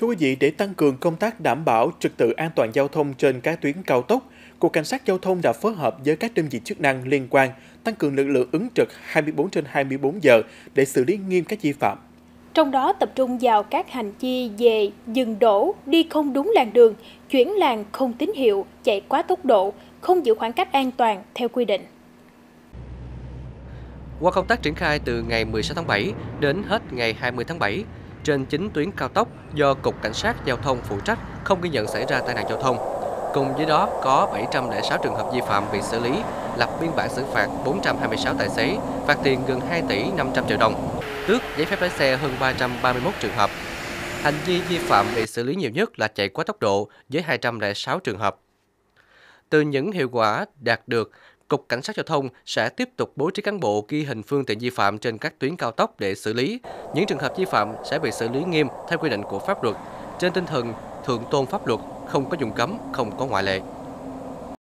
Thưa quý vị, để tăng cường công tác đảm bảo trật tự an toàn giao thông trên các tuyến cao tốc, Cục Cảnh sát Giao thông đã phối hợp với các đơn vị chức năng liên quan tăng cường lực lượng ứng trực 24 trên 24 giờ để xử lý nghiêm các vi phạm. Trong đó tập trung vào các hành vi về dừng đổ, đi không đúng làn đường, chuyển làn không tín hiệu, chạy quá tốc độ, không giữ khoảng cách an toàn theo quy định. Qua công tác triển khai từ ngày 16 tháng 7 đến hết ngày 20 tháng 7, trên chính tuyến cao tốc do Cục Cảnh sát Giao thông phụ trách không ghi nhận xảy ra tai nạn giao thông. Cùng với đó có 706 trường hợp vi phạm bị xử lý, lập biên bản xử phạt 426 tài xế, phạt tiền gần 2 tỷ 500 triệu đồng, tước giấy phép lái xe hơn 331 trường hợp. Hành vi vi phạm bị xử lý nhiều nhất là chạy quá tốc độ với 206 trường hợp. Từ những hiệu quả đạt được, Cục Cảnh sát Giao thông sẽ tiếp tục bố trí cán bộ ghi hình phương tiện vi phạm trên các tuyến cao tốc để xử lý. Những trường hợp vi phạm sẽ bị xử lý nghiêm theo quy định của pháp luật, trên tinh thần thượng tôn pháp luật, không có dùng cấm, không có ngoại lệ.